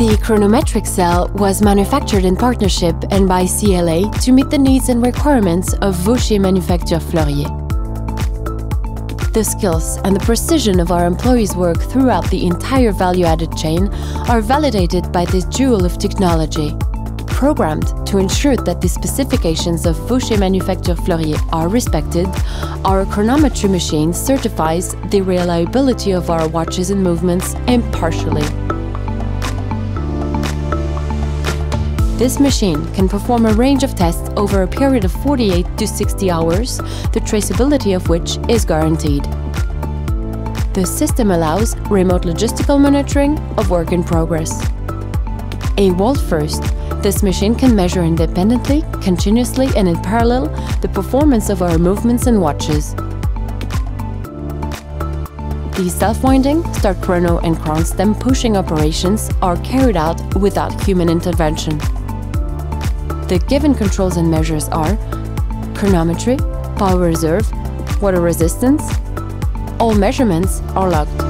The chronometric cell was manufactured in partnership and by CLA to meet the needs and requirements of Vaucher Manufacture Fleurier. The skills and the precision of our employees' work throughout the entire value-added chain are validated by this jewel of technology. Programmed to ensure that the specifications of Vaucher Manufacture Fleurier are respected, our chronometry machine certifies the reliability of our watches and movements impartially. This machine can perform a range of tests over a period of 48 to 60 hours, the traceability of which is guaranteed. The system allows remote logistical monitoring of work in progress. A world first, this machine can measure independently, continuously and in parallel the performance of our movements and watches. These self-winding, start chrono and crown stem pushing operations are carried out without human intervention. The given controls and measures are chronometry, power reserve, water resistance. All measurements are logged.